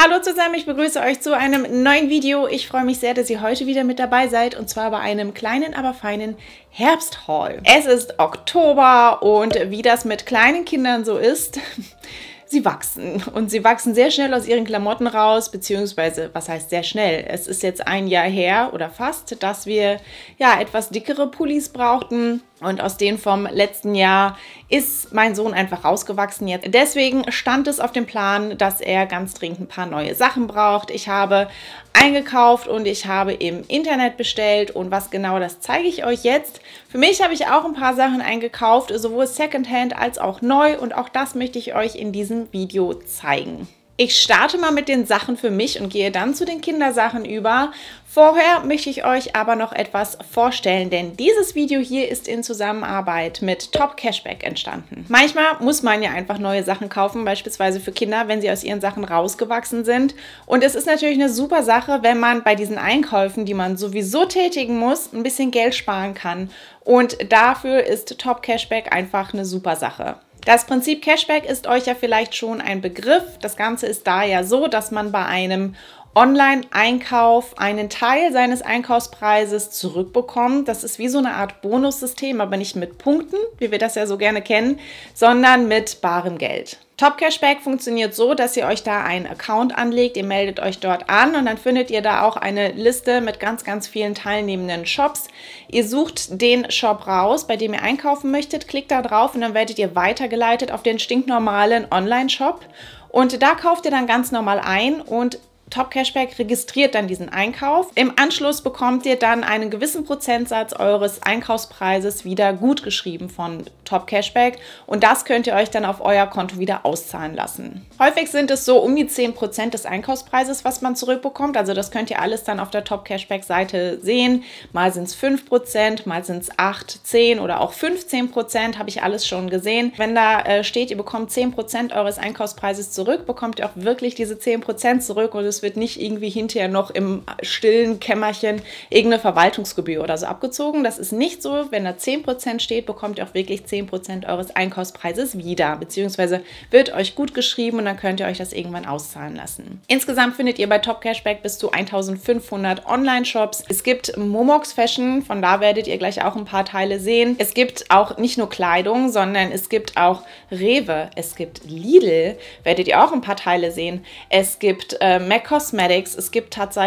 Hallo zusammen, ich begrüße euch zu einem neuen Video. Ich freue mich sehr, dass ihr heute wieder mit dabei seid und zwar bei einem kleinen, aber feinen Herbsthaul. Es ist Oktober und wie das mit kleinen Kindern so ist, sie wachsen. Und sie wachsen sehr schnell aus ihren Klamotten raus, beziehungsweise, was heißt sehr schnell? Es ist jetzt ein Jahr her oder fast, dass wir ja etwas dickere Pullis brauchten. Und aus denen vom letzten Jahr ist mein Sohn einfach rausgewachsen jetzt. Deswegen stand es auf dem Plan, dass er ganz dringend ein paar neue Sachen braucht. Ich habe eingekauft und ich habe im Internet bestellt. Und was genau, das zeige ich euch jetzt. Für mich habe ich auch ein paar Sachen eingekauft, sowohl Secondhand als auch neu. Und auch das möchte ich euch in diesem Video zeigen. Ich starte mal mit den Sachen für mich und gehe dann zu den Kindersachen über. Vorher möchte ich euch aber noch etwas vorstellen, denn dieses Video hier ist in Zusammenarbeit mit Top Cashback entstanden. Manchmal muss man ja einfach neue Sachen kaufen, beispielsweise für Kinder, wenn sie aus ihren Sachen rausgewachsen sind. Und es ist natürlich eine super Sache, wenn man bei diesen Einkäufen, die man sowieso tätigen muss, ein bisschen Geld sparen kann. Und dafür ist Top Cashback einfach eine super Sache. Das Prinzip Cashback ist euch ja vielleicht schon ein Begriff. Das Ganze ist da ja so, dass man bei einem Online-Einkauf einen Teil seines Einkaufspreises zurückbekommt. Das ist wie so eine Art Bonussystem, aber nicht mit Punkten, wie wir das ja so gerne kennen, sondern mit barem Geld. Top Cashback funktioniert so, dass ihr euch da einen Account anlegt, ihr meldet euch dort an und dann findet ihr da auch eine Liste mit ganz, ganz vielen teilnehmenden Shops. Ihr sucht den Shop raus, bei dem ihr einkaufen möchtet, klickt da drauf und dann werdet ihr weitergeleitet auf den stinknormalen Online-Shop. Und da kauft ihr dann ganz normal ein und Top Cashback registriert dann diesen Einkauf. Im Anschluss bekommt ihr dann einen gewissen Prozentsatz eures Einkaufspreises wieder gutgeschrieben von Top Cashback und das könnt ihr euch dann auf euer Konto wieder auszahlen lassen. Häufig sind es so um die 10% des Einkaufspreises, was man zurückbekommt. Also das könnt ihr alles dann auf der Top Cashback Seite sehen. Mal sind es 5%, mal sind es 8, 10 oder auch 15%, habe ich alles schon gesehen. Wenn da äh, steht, ihr bekommt 10% eures Einkaufspreises zurück, bekommt ihr auch wirklich diese 10% zurück und es es wird nicht irgendwie hinterher noch im stillen Kämmerchen irgendeine Verwaltungsgebühr oder so abgezogen. Das ist nicht so. Wenn da 10% steht, bekommt ihr auch wirklich 10% eures Einkaufspreises wieder, beziehungsweise wird euch gut geschrieben und dann könnt ihr euch das irgendwann auszahlen lassen. Insgesamt findet ihr bei Top Cashback bis zu 1500 Online-Shops. Es gibt Momox Fashion, von da werdet ihr gleich auch ein paar Teile sehen. Es gibt auch nicht nur Kleidung, sondern es gibt auch Rewe, es gibt Lidl, werdet ihr auch ein paar Teile sehen. Es gibt äh, Mac Cosmetics. Es gibt tats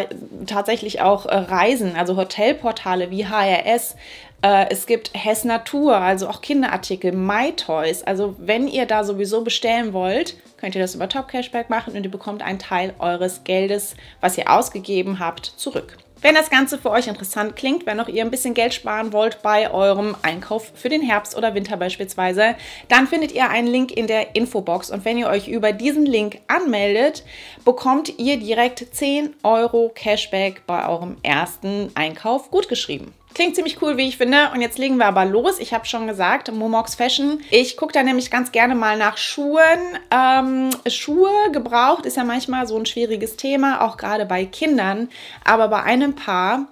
tatsächlich auch äh, Reisen, also Hotelportale wie HRS. Äh, es gibt Hess Natur, also auch Kinderartikel, My Toys. Also wenn ihr da sowieso bestellen wollt, könnt ihr das über Top Cashback machen und ihr bekommt einen Teil eures Geldes, was ihr ausgegeben habt, zurück. Wenn das Ganze für euch interessant klingt, wenn auch ihr ein bisschen Geld sparen wollt bei eurem Einkauf für den Herbst oder Winter beispielsweise, dann findet ihr einen Link in der Infobox und wenn ihr euch über diesen Link anmeldet, bekommt ihr direkt 10 Euro Cashback bei eurem ersten Einkauf gutgeschrieben. Klingt ziemlich cool, wie ich finde. Und jetzt legen wir aber los. Ich habe schon gesagt, Momox Fashion. Ich gucke da nämlich ganz gerne mal nach Schuhen. Ähm, Schuhe gebraucht ist ja manchmal so ein schwieriges Thema, auch gerade bei Kindern. Aber bei einem Paar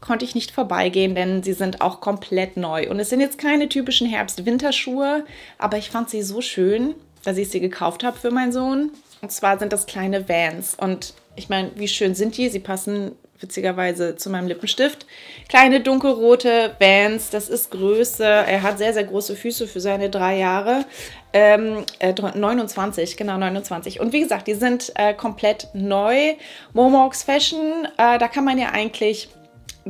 konnte ich nicht vorbeigehen, denn sie sind auch komplett neu. Und es sind jetzt keine typischen Herbst-Winterschuhe, aber ich fand sie so schön, dass ich sie gekauft habe für meinen Sohn. Und zwar sind das kleine Vans. Und ich meine, wie schön sind die? Sie passen witzigerweise zu meinem Lippenstift. Kleine dunkelrote Vans, das ist Größe. Er hat sehr, sehr große Füße für seine drei Jahre. Ähm, äh, 29, genau 29. Und wie gesagt, die sind äh, komplett neu. Momox Fashion, äh, da kann man ja eigentlich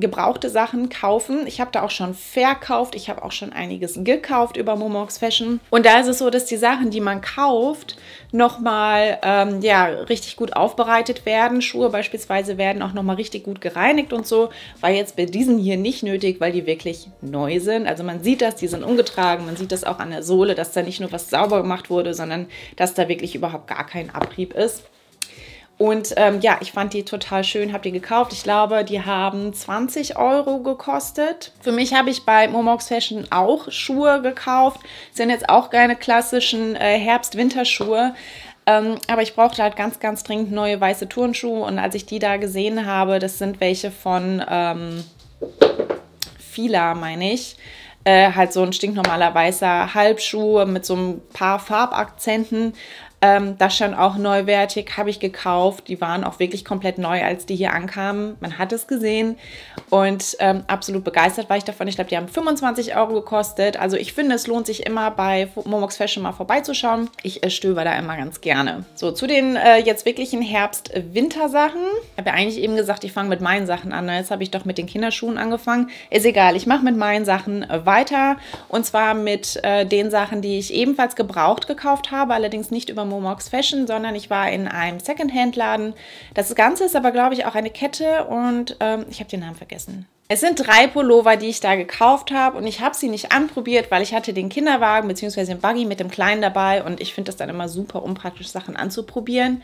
gebrauchte Sachen kaufen. Ich habe da auch schon verkauft. Ich habe auch schon einiges gekauft über Momox Fashion. Und da ist es so, dass die Sachen, die man kauft, nochmal ähm, ja, richtig gut aufbereitet werden. Schuhe beispielsweise werden auch nochmal richtig gut gereinigt und so. War jetzt bei diesen hier nicht nötig, weil die wirklich neu sind. Also man sieht das, die sind ungetragen. Man sieht das auch an der Sohle, dass da nicht nur was sauber gemacht wurde, sondern dass da wirklich überhaupt gar kein Abrieb ist. Und ähm, ja, ich fand die total schön, habe die gekauft. Ich glaube, die haben 20 Euro gekostet. Für mich habe ich bei Momox Fashion auch Schuhe gekauft. Sind jetzt auch keine klassischen äh, Herbst-Winterschuhe. Ähm, aber ich brauchte halt ganz, ganz dringend neue weiße Turnschuhe. Und als ich die da gesehen habe, das sind welche von ähm, Fila, meine ich. Äh, halt so ein stinknormaler weißer Halbschuh mit so ein paar Farbakzenten. Ähm, das stand auch neuwertig, habe ich gekauft. Die waren auch wirklich komplett neu, als die hier ankamen. Man hat es gesehen und ähm, absolut begeistert war ich davon. Ich glaube, die haben 25 Euro gekostet. Also ich finde, es lohnt sich immer bei Momox Fashion mal vorbeizuschauen. Ich äh, stöber da immer ganz gerne. So, zu den äh, jetzt wirklichen Herbst-Winter-Sachen. Ich habe ja eigentlich eben gesagt, ich fange mit meinen Sachen an. Jetzt habe ich doch mit den Kinderschuhen angefangen. Ist egal, ich mache mit meinen Sachen äh, weiter. Und zwar mit äh, den Sachen, die ich ebenfalls gebraucht gekauft habe. Allerdings nicht über Momox Fashion, sondern ich war in einem Secondhand-Laden. Das Ganze ist aber, glaube ich, auch eine Kette und ähm, ich habe den Namen vergessen. Es sind drei Pullover, die ich da gekauft habe und ich habe sie nicht anprobiert, weil ich hatte den Kinderwagen bzw. den Buggy mit dem Kleinen dabei und ich finde das dann immer super unpraktisch, Sachen anzuprobieren,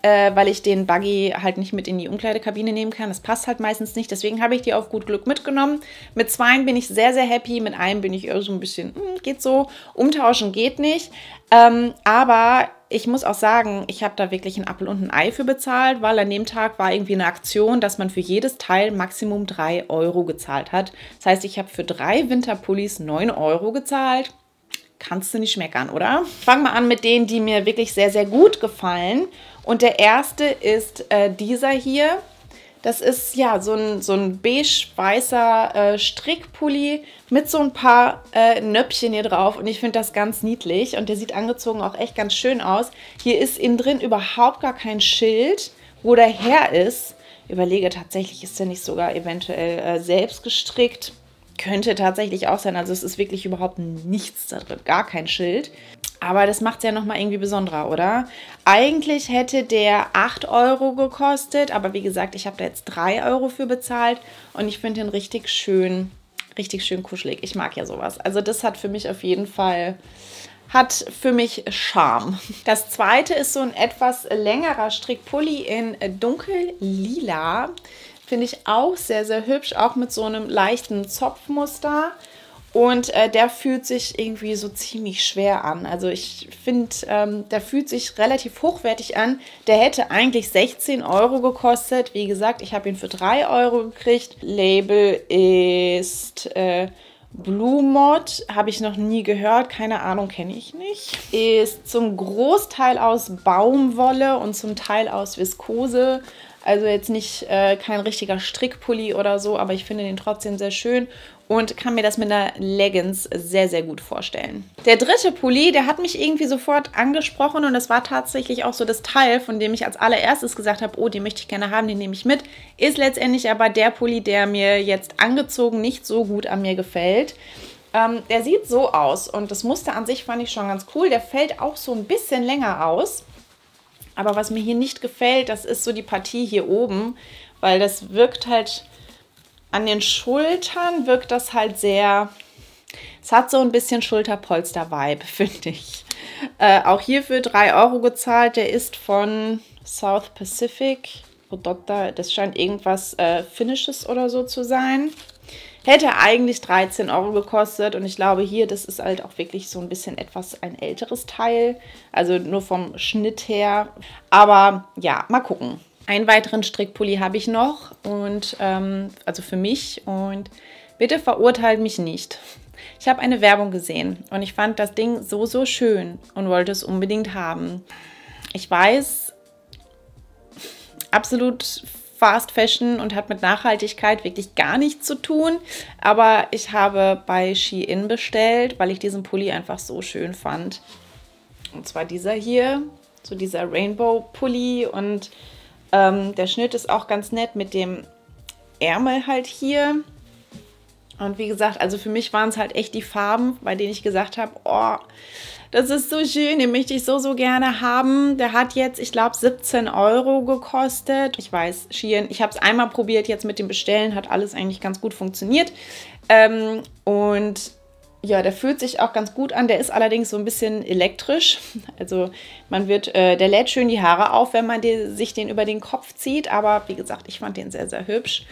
äh, weil ich den Buggy halt nicht mit in die Umkleidekabine nehmen kann. Das passt halt meistens nicht, deswegen habe ich die auf gut Glück mitgenommen. Mit zweien bin ich sehr, sehr happy, mit einem bin ich eher so ein bisschen, hm, geht so, umtauschen geht nicht. Ähm, aber ich muss auch sagen, ich habe da wirklich ein Apfel und ein Ei für bezahlt, weil an dem Tag war irgendwie eine Aktion, dass man für jedes Teil Maximum 3 Euro gezahlt hat. Das heißt, ich habe für drei Winterpullis 9 Euro gezahlt. Kannst du nicht meckern, oder? Fangen wir an mit denen, die mir wirklich sehr, sehr gut gefallen. Und der erste ist äh, dieser hier. Das ist ja so ein, so ein beige-weißer äh, Strickpulli mit so ein paar äh, Nöppchen hier drauf. Und ich finde das ganz niedlich. Und der sieht angezogen auch echt ganz schön aus. Hier ist innen drin überhaupt gar kein Schild, wo der her ist. Überlege tatsächlich, ist der nicht sogar eventuell äh, selbst gestrickt? Könnte tatsächlich auch sein. Also es ist wirklich überhaupt nichts da drin. Gar kein Schild. Aber das macht es ja nochmal irgendwie besonderer, oder? Eigentlich hätte der 8 Euro gekostet, aber wie gesagt, ich habe da jetzt 3 Euro für bezahlt und ich finde den richtig schön, richtig schön kuschelig. Ich mag ja sowas. Also das hat für mich auf jeden Fall, hat für mich Charme. Das zweite ist so ein etwas längerer Strickpulli in dunkel-lila. Finde ich auch sehr, sehr hübsch, auch mit so einem leichten Zopfmuster. Und äh, der fühlt sich irgendwie so ziemlich schwer an. Also ich finde, ähm, der fühlt sich relativ hochwertig an. Der hätte eigentlich 16 Euro gekostet. Wie gesagt, ich habe ihn für 3 Euro gekriegt. Label ist äh, Blue Mod. Habe ich noch nie gehört. Keine Ahnung, kenne ich nicht. Ist zum Großteil aus Baumwolle und zum Teil aus Viskose. Also jetzt nicht äh, kein richtiger Strickpulli oder so, aber ich finde den trotzdem sehr schön und kann mir das mit einer Leggings sehr, sehr gut vorstellen. Der dritte Pulli, der hat mich irgendwie sofort angesprochen und das war tatsächlich auch so das Teil, von dem ich als allererstes gesagt habe, oh, den möchte ich gerne haben, den nehme ich mit. Ist letztendlich aber der Pulli, der mir jetzt angezogen nicht so gut an mir gefällt. Ähm, der sieht so aus und das Muster an sich fand ich schon ganz cool. Der fällt auch so ein bisschen länger aus. Aber was mir hier nicht gefällt, das ist so die Partie hier oben, weil das wirkt halt an den Schultern wirkt das halt sehr, es hat so ein bisschen Schulterpolster-Vibe, finde ich. Äh, auch hier für 3 Euro gezahlt. Der ist von South Pacific. Produkte, das scheint irgendwas äh, Finnisches oder so zu sein. Hätte eigentlich 13 Euro gekostet und ich glaube hier, das ist halt auch wirklich so ein bisschen etwas ein älteres Teil. Also nur vom Schnitt her. Aber ja, mal gucken. Einen weiteren Strickpulli habe ich noch und ähm, also für mich und bitte verurteilt mich nicht. Ich habe eine Werbung gesehen und ich fand das Ding so, so schön und wollte es unbedingt haben. Ich weiß, absolut Fast Fashion und hat mit Nachhaltigkeit wirklich gar nichts zu tun. Aber ich habe bei Shein bestellt, weil ich diesen Pulli einfach so schön fand. Und zwar dieser hier, so dieser Rainbow Pulli und ähm, der Schnitt ist auch ganz nett mit dem Ärmel halt hier. Und wie gesagt, also für mich waren es halt echt die Farben, bei denen ich gesagt habe, oh, das ist so schön, den möchte ich so, so gerne haben. Der hat jetzt, ich glaube, 17 Euro gekostet. Ich weiß, Shein, ich habe es einmal probiert, jetzt mit dem Bestellen, hat alles eigentlich ganz gut funktioniert. Ähm, und ja, der fühlt sich auch ganz gut an. Der ist allerdings so ein bisschen elektrisch. Also man wird, äh, der lädt schön die Haare auf, wenn man die, sich den über den Kopf zieht. Aber wie gesagt, ich fand den sehr, sehr hübsch.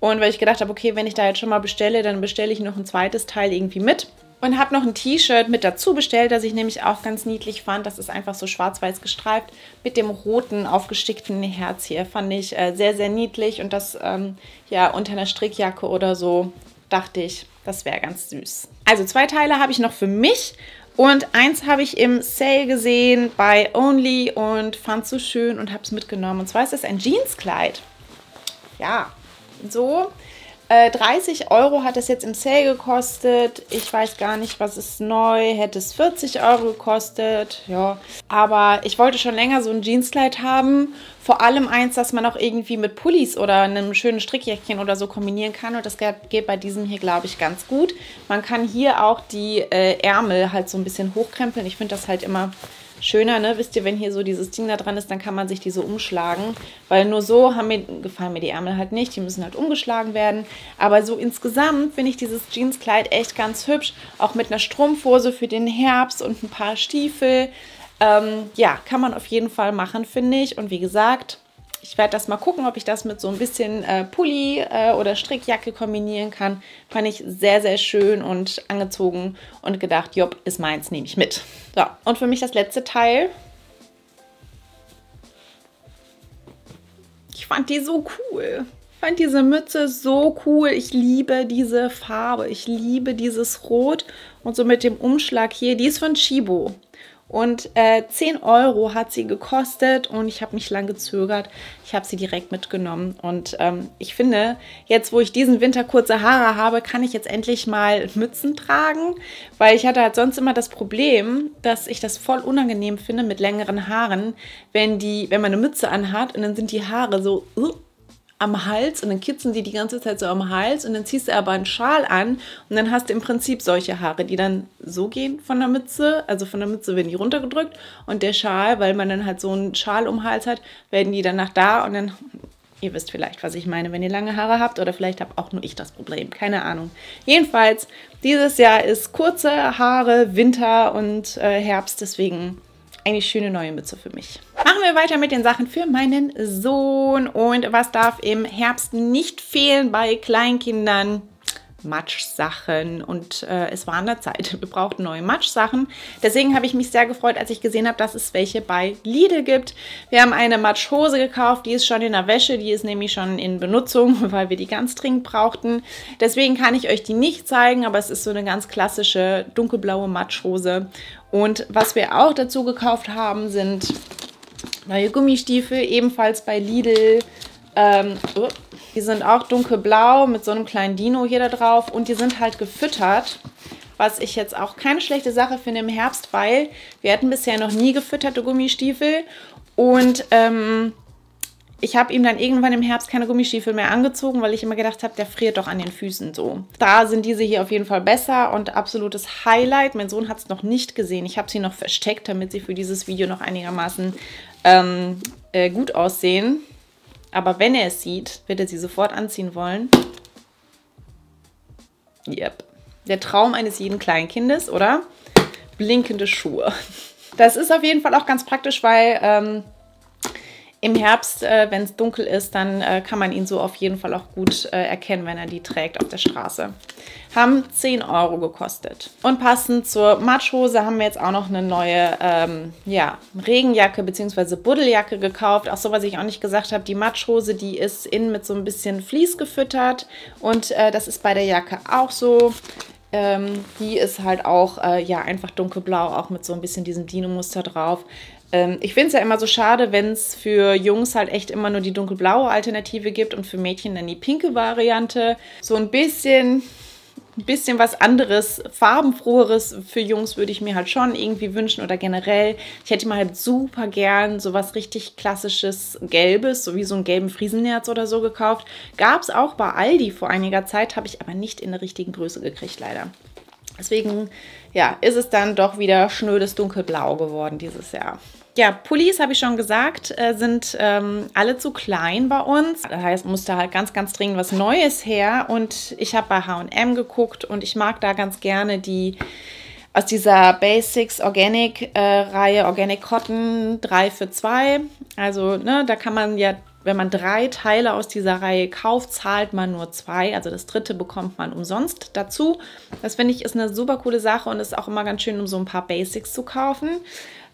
Und weil ich gedacht habe, okay, wenn ich da jetzt schon mal bestelle, dann bestelle ich noch ein zweites Teil irgendwie mit. Und habe noch ein T-Shirt mit dazu bestellt, das ich nämlich auch ganz niedlich fand. Das ist einfach so schwarz-weiß gestreift mit dem roten aufgestickten Herz hier. Fand ich äh, sehr, sehr niedlich. Und das ähm, ja unter einer Strickjacke oder so dachte ich, das wäre ganz süß. Also zwei Teile habe ich noch für mich Und eins habe ich im Sale gesehen bei Only und fand es so schön und habe es mitgenommen. Und zwar ist das ein Jeanskleid. Ja, so 30 äh, Euro hat es jetzt im Sale gekostet. Ich weiß gar nicht, was ist neu. Hätte es 40 Euro gekostet. Ja. Aber ich wollte schon länger so ein Jeanskleid haben. Vor allem eins, das man auch irgendwie mit Pullis oder einem schönen Strickjäckchen oder so kombinieren kann. Und das geht bei diesem hier, glaube ich, ganz gut. Man kann hier auch die äh, Ärmel halt so ein bisschen hochkrempeln. Ich finde das halt immer schöner, ne? Wisst ihr, wenn hier so dieses Ding da dran ist, dann kann man sich die so umschlagen. Weil nur so haben mir, gefallen mir die Ärmel halt nicht. Die müssen halt umgeschlagen werden. Aber so insgesamt finde ich dieses Jeanskleid echt ganz hübsch. Auch mit einer Strumpfhose für den Herbst und ein paar Stiefel. Ähm, ja, kann man auf jeden Fall machen, finde ich. Und wie gesagt, ich werde das mal gucken, ob ich das mit so ein bisschen äh, Pulli äh, oder Strickjacke kombinieren kann. Fand ich sehr, sehr schön und angezogen und gedacht, jopp, ist meins, nehme ich mit. So, und für mich das letzte Teil. Ich fand die so cool. Ich fand diese Mütze so cool. Ich liebe diese Farbe. Ich liebe dieses Rot. Und so mit dem Umschlag hier. Die ist von Chibo. Und äh, 10 Euro hat sie gekostet und ich habe nicht lange gezögert. Ich habe sie direkt mitgenommen. Und ähm, ich finde, jetzt wo ich diesen Winter kurze Haare habe, kann ich jetzt endlich mal Mützen tragen. Weil ich hatte halt sonst immer das Problem, dass ich das voll unangenehm finde mit längeren Haaren, wenn, die, wenn man eine Mütze anhat und dann sind die Haare so... Uh, am Hals und dann kitzeln die die ganze Zeit so am Hals und dann ziehst du aber einen Schal an und dann hast du im Prinzip solche Haare, die dann so gehen von der Mütze, also von der Mütze werden die runtergedrückt und der Schal, weil man dann halt so einen Schal um den Hals hat, werden die dann nach da und dann, ihr wisst vielleicht, was ich meine, wenn ihr lange Haare habt oder vielleicht habe auch nur ich das Problem, keine Ahnung. Jedenfalls, dieses Jahr ist kurze Haare, Winter und äh, Herbst, deswegen eine schöne neue Mütze für mich. Machen wir weiter mit den Sachen für meinen Sohn. Und was darf im Herbst nicht fehlen bei Kleinkindern? Matschsachen und äh, es war an der Zeit. Wir brauchten neue Matschsachen. Deswegen habe ich mich sehr gefreut, als ich gesehen habe, dass es welche bei Lidl gibt. Wir haben eine Matschhose gekauft, die ist schon in der Wäsche, die ist nämlich schon in Benutzung, weil wir die ganz dringend brauchten. Deswegen kann ich euch die nicht zeigen, aber es ist so eine ganz klassische dunkelblaue Matschhose. Und was wir auch dazu gekauft haben, sind neue Gummistiefel, ebenfalls bei Lidl. Ähm, oh, die sind auch dunkelblau mit so einem kleinen Dino hier da drauf und die sind halt gefüttert, was ich jetzt auch keine schlechte Sache finde im Herbst, weil wir hatten bisher noch nie gefütterte Gummistiefel und ähm, ich habe ihm dann irgendwann im Herbst keine Gummistiefel mehr angezogen, weil ich immer gedacht habe, der friert doch an den Füßen so. Da sind diese hier auf jeden Fall besser und absolutes Highlight. Mein Sohn hat es noch nicht gesehen. Ich habe sie noch versteckt, damit sie für dieses Video noch einigermaßen ähm, äh, gut aussehen. Aber wenn er es sieht, wird er sie sofort anziehen wollen. Yep. Der Traum eines jeden Kleinkindes, oder? Blinkende Schuhe. Das ist auf jeden Fall auch ganz praktisch, weil ähm, im Herbst, äh, wenn es dunkel ist, dann äh, kann man ihn so auf jeden Fall auch gut äh, erkennen, wenn er die trägt auf der Straße. Haben 10 Euro gekostet. Und passend zur Matschhose haben wir jetzt auch noch eine neue ähm, ja, Regenjacke bzw. Buddeljacke gekauft. Auch so, was ich auch nicht gesagt habe, die Matschhose, die ist innen mit so ein bisschen Vlies gefüttert. Und äh, das ist bei der Jacke auch so. Ähm, die ist halt auch, äh, ja, einfach dunkelblau, auch mit so ein bisschen diesem Dino-Muster drauf. Ähm, ich finde es ja immer so schade, wenn es für Jungs halt echt immer nur die dunkelblaue Alternative gibt und für Mädchen dann die pinke Variante. So ein bisschen, ein bisschen was anderes, farbenfroheres für Jungs würde ich mir halt schon irgendwie wünschen oder generell. Ich hätte mal halt super gern so was richtig klassisches Gelbes, so wie so einen gelben Friesennerz oder so gekauft. Gab es auch bei Aldi vor einiger Zeit, habe ich aber nicht in der richtigen Größe gekriegt, leider. Deswegen, ja, ist es dann doch wieder schnödes Dunkelblau geworden dieses Jahr. Ja, Pullis, habe ich schon gesagt, äh, sind ähm, alle zu klein bei uns. Das heißt, musste halt ganz, ganz dringend was Neues her. Und ich habe bei H&M geguckt und ich mag da ganz gerne die aus dieser Basics Organic äh, Reihe Organic Cotton 3 für 2. Also, ne, da kann man ja, wenn man drei Teile aus dieser Reihe kauft, zahlt man nur zwei. Also das dritte bekommt man umsonst dazu. Das finde ich ist eine super coole Sache und ist auch immer ganz schön, um so ein paar Basics zu kaufen.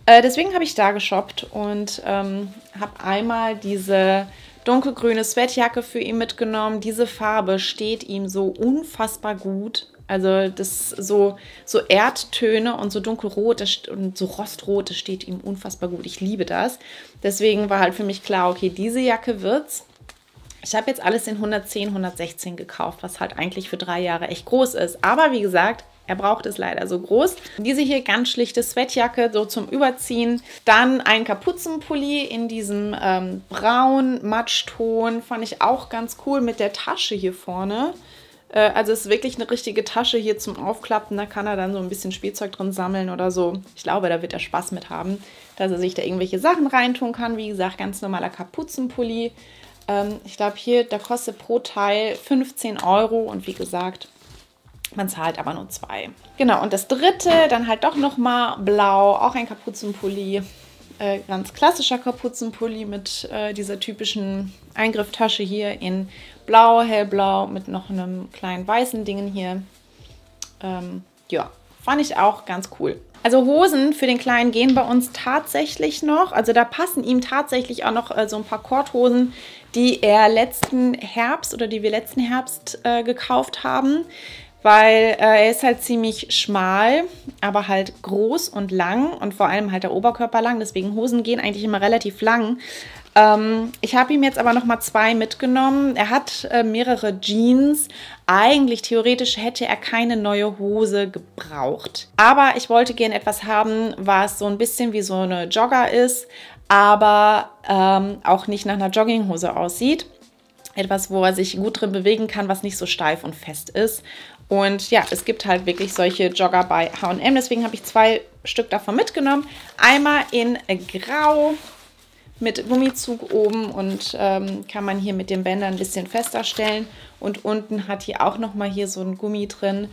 Äh, deswegen habe ich da geshoppt und ähm, habe einmal diese dunkelgrüne Sweatjacke für ihn mitgenommen. Diese Farbe steht ihm so unfassbar gut. Also das so, so Erdtöne und so dunkelrot und so rostrot, das steht ihm unfassbar gut. Ich liebe das. Deswegen war halt für mich klar, okay, diese Jacke wird's. Ich habe jetzt alles in 110, 116 gekauft, was halt eigentlich für drei Jahre echt groß ist. Aber wie gesagt, er braucht es leider so groß. Diese hier ganz schlichte Sweatjacke, so zum Überziehen. Dann ein Kapuzenpulli in diesem ähm, braun Matschton. Fand ich auch ganz cool mit der Tasche hier vorne. Äh, also es ist wirklich eine richtige Tasche hier zum Aufklappen. Da kann er dann so ein bisschen Spielzeug drin sammeln oder so. Ich glaube, da wird er Spaß mit haben, dass er sich da irgendwelche Sachen reintun kann. Wie gesagt, ganz normaler Kapuzenpulli. Ähm, ich glaube hier, da kostet pro Teil 15 Euro. Und wie gesagt, man zahlt aber nur zwei. Genau, und das dritte, dann halt doch nochmal blau, auch ein Kapuzenpulli. Äh, ganz klassischer Kapuzenpulli mit äh, dieser typischen Eingrifftasche hier in blau, hellblau mit noch einem kleinen weißen Dingen hier. Ähm, ja, fand ich auch ganz cool. Also Hosen für den Kleinen gehen bei uns tatsächlich noch. Also da passen ihm tatsächlich auch noch äh, so ein paar Korthosen, die er letzten Herbst oder die wir letzten Herbst äh, gekauft haben weil äh, er ist halt ziemlich schmal, aber halt groß und lang und vor allem halt der Oberkörper lang. Deswegen Hosen gehen eigentlich immer relativ lang. Ähm, ich habe ihm jetzt aber noch mal zwei mitgenommen. Er hat äh, mehrere Jeans. Eigentlich theoretisch hätte er keine neue Hose gebraucht. Aber ich wollte gerne etwas haben, was so ein bisschen wie so eine Jogger ist, aber ähm, auch nicht nach einer Jogginghose aussieht etwas, wo er sich gut drin bewegen kann, was nicht so steif und fest ist. Und ja, es gibt halt wirklich solche Jogger bei H&M. Deswegen habe ich zwei Stück davon mitgenommen. Einmal in Grau mit Gummizug oben und ähm, kann man hier mit den Bändern ein bisschen fester stellen. Und unten hat hier auch nochmal hier so ein Gummi drin.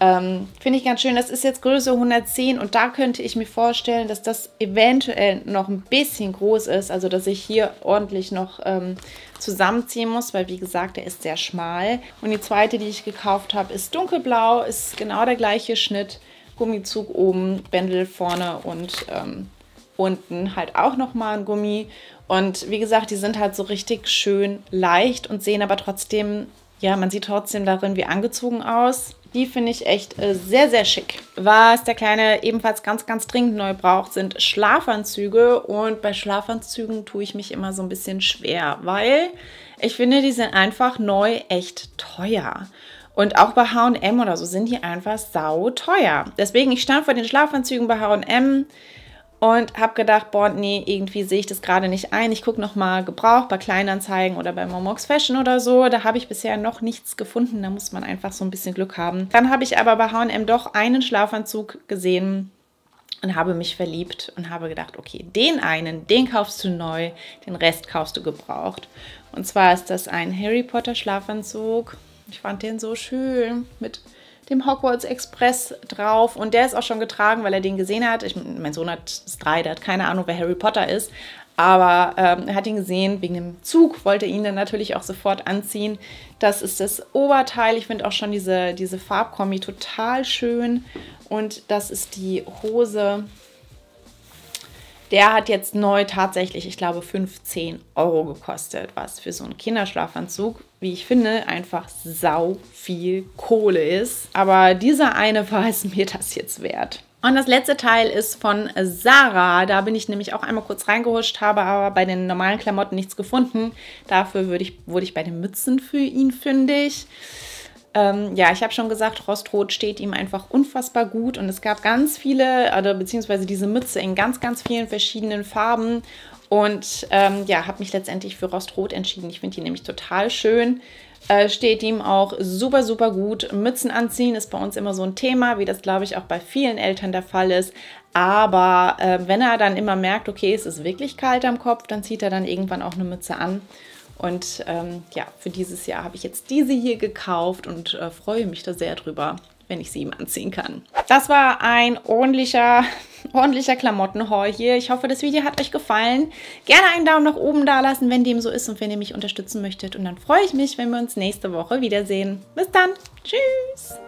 Ähm, Finde ich ganz schön. Das ist jetzt Größe 110 und da könnte ich mir vorstellen, dass das eventuell noch ein bisschen groß ist. Also, dass ich hier ordentlich noch ähm, zusammenziehen muss, weil wie gesagt, der ist sehr schmal. Und die zweite, die ich gekauft habe, ist dunkelblau, ist genau der gleiche Schnitt. Gummizug oben, Bändel vorne und ähm, unten halt auch nochmal ein Gummi. Und wie gesagt, die sind halt so richtig schön leicht und sehen aber trotzdem, ja, man sieht trotzdem darin wie angezogen aus. Die finde ich echt äh, sehr, sehr schick. Was der Kleine ebenfalls ganz, ganz dringend neu braucht, sind Schlafanzüge. Und bei Schlafanzügen tue ich mich immer so ein bisschen schwer, weil ich finde, die sind einfach neu echt teuer. Und auch bei H&M oder so sind die einfach sau teuer. Deswegen, ich stand vor den Schlafanzügen bei H&M und habe gedacht, boah, nee, irgendwie sehe ich das gerade nicht ein. Ich gucke nochmal Gebrauch bei Kleinanzeigen oder bei Momox Fashion oder so. Da habe ich bisher noch nichts gefunden. Da muss man einfach so ein bisschen Glück haben. Dann habe ich aber bei H&M doch einen Schlafanzug gesehen und habe mich verliebt und habe gedacht, okay, den einen, den kaufst du neu, den Rest kaufst du gebraucht. Und zwar ist das ein Harry Potter Schlafanzug. Ich fand den so schön mit dem Hogwarts Express drauf und der ist auch schon getragen, weil er den gesehen hat. Ich, mein Sohn hat ist drei, der hat keine Ahnung, wer Harry Potter ist. Aber ähm, er hat ihn gesehen wegen dem Zug, wollte ihn dann natürlich auch sofort anziehen. Das ist das Oberteil. Ich finde auch schon diese, diese Farbkombi total schön. Und das ist die Hose. Der hat jetzt neu tatsächlich, ich glaube, 15 Euro gekostet, was für so einen Kinderschlafanzug, wie ich finde, einfach sau viel Kohle ist. Aber dieser eine war es mir das jetzt wert. Und das letzte Teil ist von Sarah. Da bin ich nämlich auch einmal kurz reingehuscht, habe aber bei den normalen Klamotten nichts gefunden. Dafür würde ich, wurde ich bei den Mützen für ihn fündig. Ähm, ja, ich habe schon gesagt, Rostrot steht ihm einfach unfassbar gut und es gab ganz viele, oder beziehungsweise diese Mütze in ganz, ganz vielen verschiedenen Farben und ähm, ja, habe mich letztendlich für Rostrot entschieden. Ich finde die nämlich total schön. Äh, steht ihm auch super, super gut. Mützen anziehen ist bei uns immer so ein Thema, wie das, glaube ich, auch bei vielen Eltern der Fall ist. Aber äh, wenn er dann immer merkt, okay, es ist wirklich kalt am Kopf, dann zieht er dann irgendwann auch eine Mütze an. Und ähm, ja, für dieses Jahr habe ich jetzt diese hier gekauft und äh, freue mich da sehr drüber, wenn ich sie ihm anziehen kann. Das war ein ordentlicher, ordentlicher Klamottenhaul hier. Ich hoffe, das Video hat euch gefallen. Gerne einen Daumen nach oben da lassen, wenn dem so ist und wenn ihr mich unterstützen möchtet. Und dann freue ich mich, wenn wir uns nächste Woche wiedersehen. Bis dann. Tschüss.